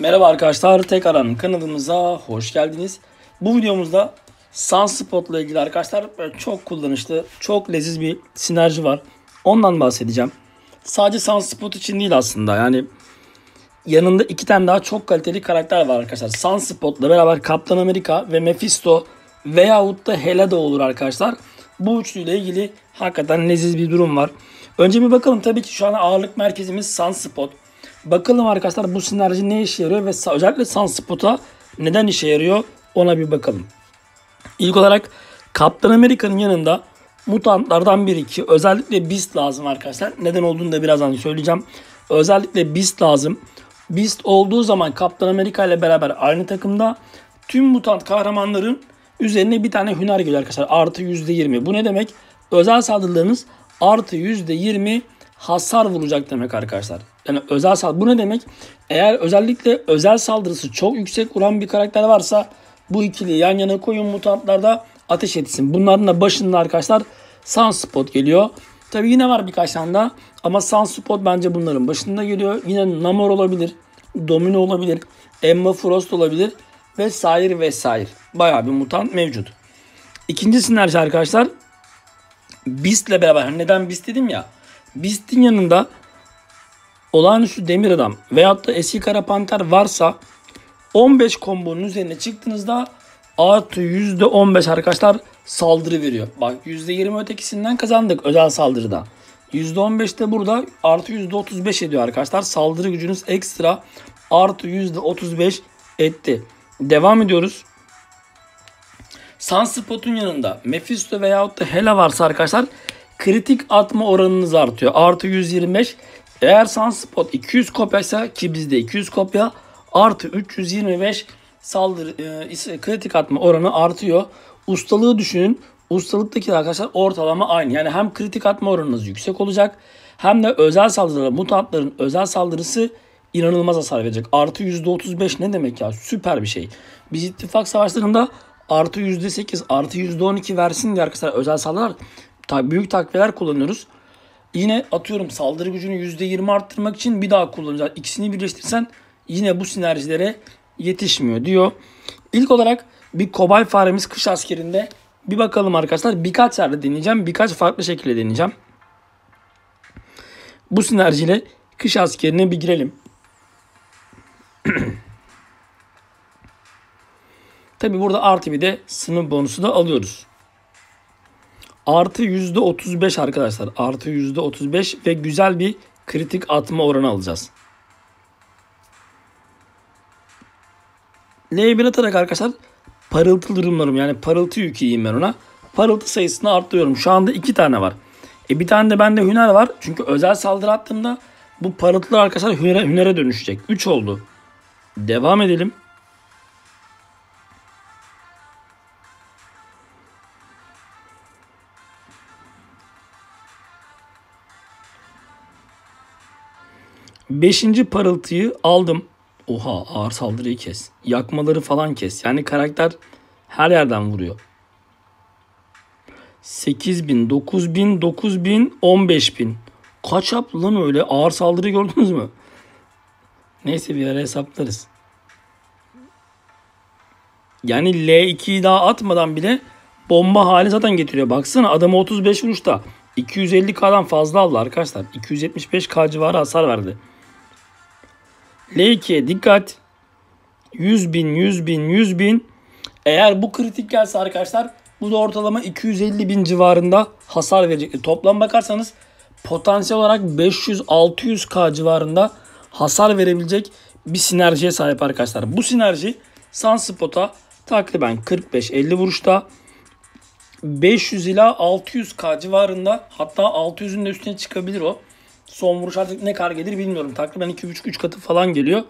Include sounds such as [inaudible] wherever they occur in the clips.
Merhaba arkadaşlar, tekrardan kanalımıza hoş geldiniz. Bu videomuzda Sunspot ile ilgili arkadaşlar çok kullanışlı, çok leziz bir sinerji var. Ondan bahsedeceğim. Sadece Sunspot için değil aslında yani yanında iki tane daha çok kaliteli karakter var arkadaşlar. Sunspot ile beraber Kaptan Amerika ve Mephisto veyahut da Hela da olur arkadaşlar. Bu üçlüyle ilgili hakikaten leziz bir durum var. Önce bir bakalım tabii ki şu an ağırlık merkezimiz Sunspot. Bakalım arkadaşlar bu sinerji ne işe yarıyor ve özellikle Sunspot'a neden işe yarıyor ona bir bakalım. İlk olarak Kaptan Amerika'nın yanında mutantlardan biri ki özellikle Beast lazım arkadaşlar. Neden olduğunu da birazdan söyleyeceğim. Özellikle Beast lazım. Beast olduğu zaman Kaptan Amerika ile beraber aynı takımda tüm mutant kahramanların üzerine bir tane hüner geliyor arkadaşlar. Artı %20. Bu ne demek? Özel saldırılarınız artı %20 hasar vuracak demek arkadaşlar. Yani özel saldırı. Bu ne demek? Eğer özellikle özel saldırısı çok yüksek vuran bir karakter varsa bu ikili yan yana koyun mutantlarda ateş etsin. Bunların da başında arkadaşlar Sunspot geliyor. Tabi yine var birkaç tane daha ama Sunspot bence bunların başında geliyor. Yine Namor olabilir, Domino olabilir, Emma Frost olabilir vesaire vesaire. Bayağı bir mutant mevcut. İkinci sinerji arkadaşlar Beast ile beraber. Neden Beast dedim ya. Beast'in yanında olağanüstü demir adam veyahut da eski kara panter varsa 15 kombonun üzerine çıktığınızda artı %15 arkadaşlar saldırı veriyor. Bak %20 ötekisinden kazandık özel saldırıda. %15 de burada artı %35 ediyor arkadaşlar. Saldırı gücünüz ekstra artı %35 etti. Devam ediyoruz. Sunspot'un yanında Mephisto veyahut da Hela varsa arkadaşlar kritik atma oranınız artıyor. Artı 125. Eğer Sunspot 200 kopyaysa ki bizde 200 kopya artı 325 saldırı e, kritik atma oranı artıyor. Ustalığı düşünün. Ustalıktaki arkadaşlar ortalama aynı. Yani hem kritik atma oranınız yüksek olacak hem de özel saldırılara mutantların özel saldırısı inanılmaz hasar verecek. Artı %35 ne demek ya? Süper bir şey. Biz ittifak savaşlarında artı %8 artı %12 versin diye arkadaşlar özel saldırılar büyük takviyeler kullanıyoruz. Yine atıyorum saldırı gücünü %20 arttırmak için bir daha kullanacağız. İkisini birleştirsen yine bu sinerjilere yetişmiyor diyor. İlk olarak bir kobay faremiz kış askerinde bir bakalım arkadaşlar. Birkaç yerde deneyeceğim. Birkaç farklı şekilde deneyeceğim. Bu sinerjiyle kış askerine bir girelim. [clears throat] Tabi burada artı bir de sınıf bonusu da alıyoruz. Artı %35 arkadaşlar. Artı %35 ve güzel bir kritik atma oranı alacağız. L1 atarak arkadaşlar parıltı durumlarım yani parıltı yüküyeyim ben ona. Parıltı sayısını arttırıyorum. Şu anda iki tane var. E bir tane de bende hüner var. Çünkü özel saldırı attığımda bu parıltılar arkadaşlar hünere, hünere dönüşecek. 3 oldu. Devam edelim. Beşinci parıltıyı aldım. Oha ağır saldırıyı kes. Yakmaları falan kes. Yani karakter her yerden vuruyor. 8000, 9000, 9000, 15000. Kaç yaptı lan öyle? Ağır saldırı gördünüz mü? Neyse bir ara hesaplarız. Yani L2'yi daha atmadan bile bomba hali zaten getiriyor. Baksana adamı 35 vuruşta 250k'dan fazla aldı arkadaşlar. 275k civarı hasar verdi. L2'ye dikkat. 100 bin, 100 bin, 100 bin. Eğer bu kritik gelse arkadaşlar bu da ortalama 250 bin civarında hasar verecek. Toplam bakarsanız potansiyel olarak 500-600k civarında hasar verebilecek bir sinerjiye sahip arkadaşlar. Bu sinerji Sunspot'a takriben 45-50 vuruşta 500 ila 600k civarında hatta 600'ün de üstüne çıkabilir o. Son vuruş artık ne kadar gelir bilmiyorum. Takriben 2,5-3 katı falan geliyor.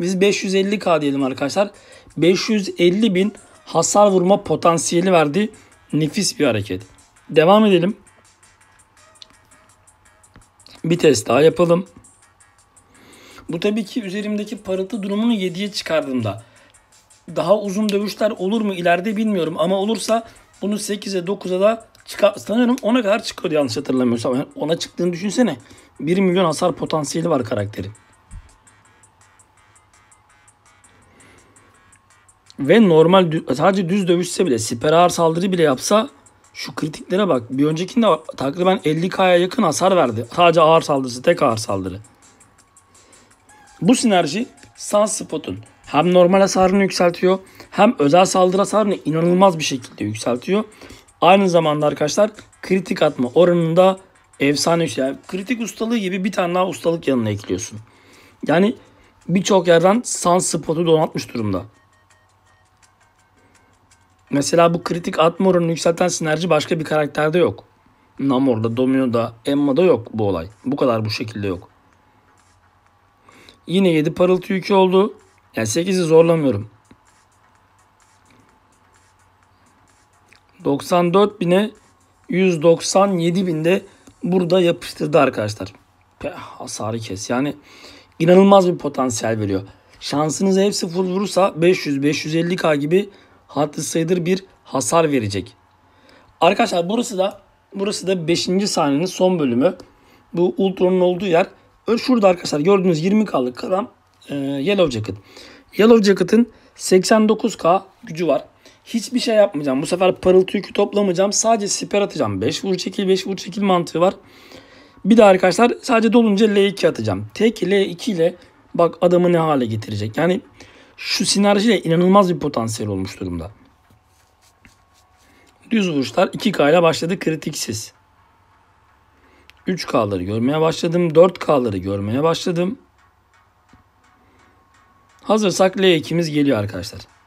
Biz 550k diyelim arkadaşlar. 550 bin hasar vurma potansiyeli verdi. Nefis bir hareket. Devam edelim. Bir test daha yapalım. Bu tabii ki üzerimdeki parıltı durumunu 7'ye çıkardığımda. Daha uzun dövüşler olur mu ileride bilmiyorum ama olursa bunu 8'e 9'a da çıkar. Sanıyorum ona kadar çıkıyor yanlış hatırlamıyorsam. Yani ona çıktığını düşünsene. 1 milyon hasar potansiyeli var karakterin. Ve normal sadece düz dövüşse bile siper ağır saldırı bile yapsa şu kritiklere bak. Bir öncekinde takriben 50k'ya yakın hasar verdi. Sadece ağır saldırısı tek ağır saldırı. Bu sinerji Sunspot'un hem normal hasarını yükseltiyor hem özel saldırı hasarını inanılmaz bir şekilde yükseltiyor. Aynı zamanda arkadaşlar kritik atma oranında efsane yükseliyor. Yani kritik ustalığı gibi bir tane daha ustalık yanına ekliyorsun. Yani birçok yerden Sunspot'u donatmış durumda. Mesela bu kritik atma oranını yükselten sinerji başka bir karakterde yok. Namor'da, Domino'da, Emma'da yok bu olay. Bu kadar bu şekilde yok. Yine 7 parıltı yükü oldu. Yani 8'i zorlamıyorum. 94 bine 197 binde burada yapıştırdı arkadaşlar. Peh, hasarı kes. Yani inanılmaz bir potansiyel veriyor. Şansınız hepsi full vurursa 500-550k gibi hatlı sayıdır bir hasar verecek. Arkadaşlar burası da burası da 5. sahnenin son bölümü. Bu Ultron'un olduğu yer. Şurada arkadaşlar gördüğünüz 20K'lık kalan e, Yellow Jacket. Yellow Jacket'ın 89K gücü var. Hiçbir şey yapmayacağım. Bu sefer parıltı yükü toplamayacağım. Sadece siper atacağım. 5 vur çekil 5 vur çekil mantığı var. Bir de arkadaşlar sadece dolunca L2 atacağım. Tek L2 ile bak adamı ne hale getirecek. Yani şu sinerjiyle inanılmaz bir potansiyel olmuş durumda. Düz vuruşlar 2K ile başladı kritiksiz. 3K'ları görmeye başladım. 4K'ları görmeye başladım. Hazırsak L2'miz geliyor arkadaşlar.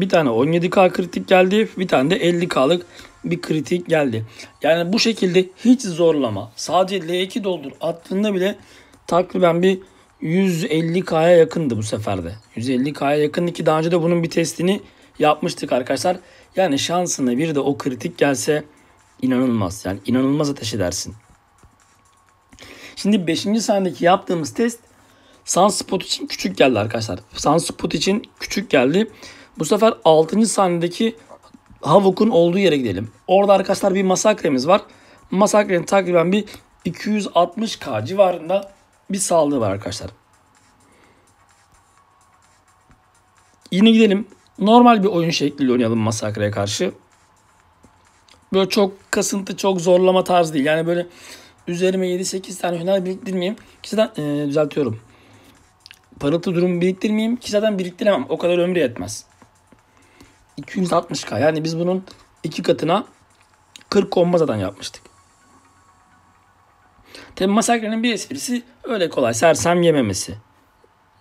Bir tane 17K kritik geldi. Bir tane de 50K'lık bir kritik geldi. Yani bu şekilde hiç zorlama. Sadece L2 doldur attığında bile takriben bir 150K'ya yakındı bu seferde. 150K'ya yakındı ki daha önce de bunun bir testini yapmıştık arkadaşlar. Yani şansına bir de o kritik gelse inanılmaz. Yani inanılmaz ateş edersin. Şimdi 5. sahnedeki yaptığımız test Sunspot için küçük geldi arkadaşlar. Sunspot için küçük geldi. Bu sefer 6. sahnedeki Havuk'un olduğu yere gidelim. Orada arkadaşlar bir masakremiz var. Masakrenin takriben bir 260k civarında bir sağlığı var arkadaşlar. Yine gidelim. Normal bir oyun şekliyle oynayalım Masakre'ye karşı. Böyle çok kasıntı, çok zorlama tarzı değil. Yani böyle üzerime 7-8 tane hüner biriktirmeyeyim. Ki zaten düzeltiyorum. Parıltı durumu biriktirmeyeyim ki zaten biriktiremem. O kadar ömrü yetmez. 260k yani biz bunun iki katına 40 komba zaten yapmıştık. Tabi masakrenin bir esprisi öyle kolay sersem yememesi.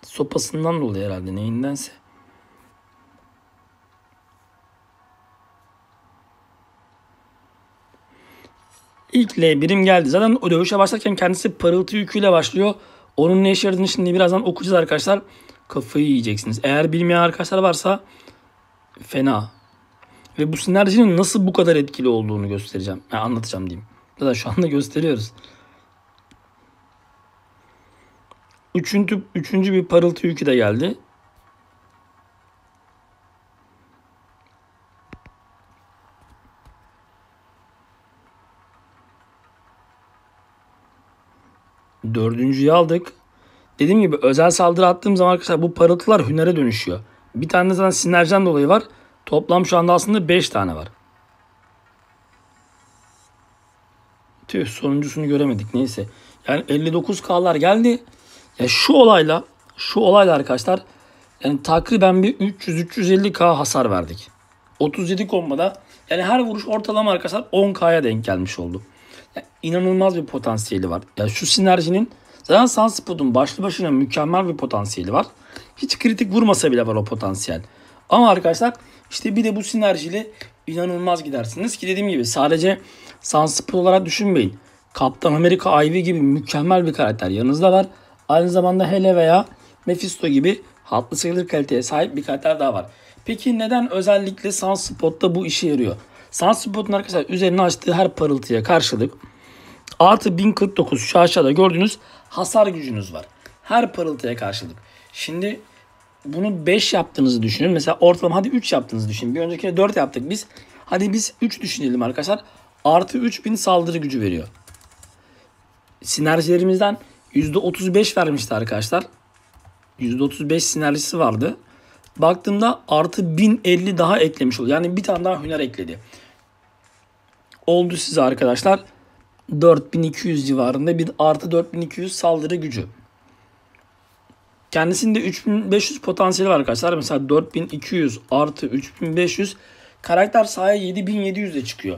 Sopasından dolayı herhalde neyindense. İlk L1'im geldi. Zaten o dövüşe başlarken kendisi parıltı yüküyle başlıyor. Onun ne işe yaradığını şimdi birazdan okuyacağız arkadaşlar. Kafayı yiyeceksiniz. Eğer bilmeyen arkadaşlar varsa fena. Ve bu sinerjinin nasıl bu kadar etkili olduğunu göstereceğim. Yani anlatacağım diyeyim. Zaten şu anda [laughs] gösteriyoruz. Üçüncü, üçüncü bir parıltı yükü de geldi. Dördüncüyü aldık. Dediğim gibi özel saldırı attığım zaman arkadaşlar bu parıltılar hünere dönüşüyor. Bir tane zaten sinerjiden dolayı var. Toplam şu anda aslında 5 tane var. Tüh sonuncusunu göremedik neyse. Yani 59K'lar geldi. Ya şu olayla şu olayla arkadaşlar yani takriben bir 300-350K hasar verdik. 37 kombada yani her vuruş ortalama arkadaşlar 10K'ya denk gelmiş oldu. Yani inanılmaz bir potansiyeli var. Ya yani şu sinerjinin zaten Sunspot'un başlı başına mükemmel bir potansiyeli var. Hiç kritik vurmasa bile var o potansiyel. Ama arkadaşlar işte bir de bu sinerjiyle inanılmaz gidersiniz ki dediğim gibi sadece Sunspot olarak düşünmeyin. Kaptan Amerika Ivy gibi mükemmel bir karakter yanınızda var. Aynı zamanda Hele veya Mephisto gibi hatlı sayılır kaliteye sahip bir karakter daha var. Peki neden özellikle Sunspot'ta bu işe yarıyor? Sunspot'un arkadaşlar üzerine açtığı her parıltıya karşılık artı 1049 şu aşağıda gördüğünüz hasar gücünüz var. Her parıltıya karşılık. Şimdi bunu 5 yaptığınızı düşünün. Mesela ortalama hadi 3 yaptığınızı düşünün. Bir öncekine 4 yaptık biz. Hadi biz 3 düşünelim arkadaşlar. Artı 3000 saldırı gücü veriyor. Sinerjilerimizden %35 vermişti arkadaşlar. %35 sinerjisi vardı. Baktığımda artı 1050 daha eklemiş oluyor. Yani bir tane daha hüner ekledi. Oldu size arkadaşlar. 4200 civarında bir artı 4200 saldırı gücü. Kendisinde 3500 potansiyeli var arkadaşlar. Mesela 4200 artı 3500 karakter sahaya 7700 de çıkıyor.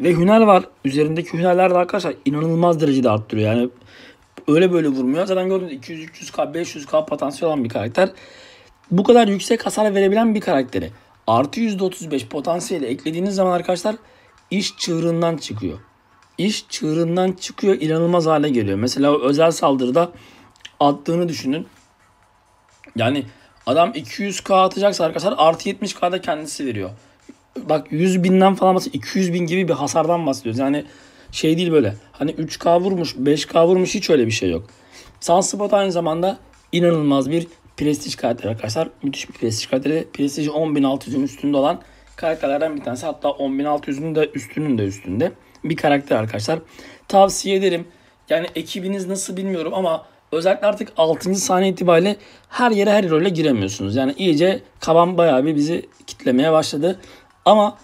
Ve hüner var. Üzerindeki hünerler de arkadaşlar inanılmaz derecede arttırıyor. Yani öyle böyle vurmuyor. Zaten gördüğünüz 200-300k 500k potansiyel olan bir karakter. Bu kadar yüksek hasar verebilen bir karakteri artı %35 potansiyeli eklediğiniz zaman arkadaşlar iş çığırından çıkıyor. İş çığırından çıkıyor inanılmaz hale geliyor. Mesela özel saldırıda attığını düşünün. Yani adam 200k atacaksa arkadaşlar artı 70k da kendisi veriyor. Bak 100 binden falan bahsediyoruz. 200 bin gibi bir hasardan bahsediyoruz. Yani şey değil böyle. Hani 3k vurmuş 5k vurmuş hiç öyle bir şey yok. Sunspot aynı zamanda inanılmaz bir prestij karakteri arkadaşlar. Müthiş bir prestij karakteri. Prestij 10.600'ün üstünde olan karakterlerden bir tanesi. Hatta 10.600'ün de üstünün de üstünde bir karakter arkadaşlar. Tavsiye ederim. Yani ekibiniz nasıl bilmiyorum ama özellikle artık 6. saniye itibariyle her yere her role giremiyorsunuz. Yani iyice kaban bayağı bir bizi kitlemeye başladı. Ama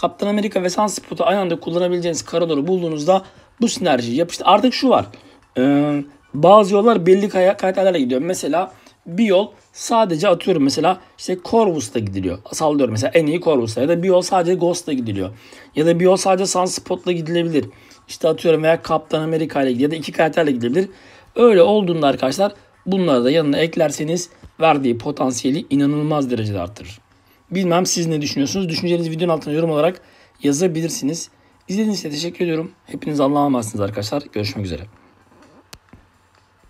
Kaptan Amerika ve Sunspot'u aynı anda kullanabileceğiniz koridoru bulduğunuzda bu sinerjiyi yapıştı. Artık şu var. Ee, bazı yollar belli karakterlerle gidiyor. Mesela bir yol sadece atıyorum mesela işte Corvus'ta gidiliyor. Sallıyorum mesela en iyi Corvus'ta ya da bir yol sadece Ghost'ta gidiliyor. Ya da bir yol sadece Sunspot'la gidilebilir. İşte atıyorum veya Kaptan Amerika ile ya da iki karakterle gidilebilir. Öyle olduğunda arkadaşlar bunları da yanına eklerseniz verdiği potansiyeli inanılmaz derecede arttırır. Bilmem siz ne düşünüyorsunuz? Düşüncelerinizi videonun altına yorum olarak yazabilirsiniz. İzlediğiniz için teşekkür ediyorum. Hepiniz Allah'a emanetsiniz arkadaşlar. Görüşmek üzere.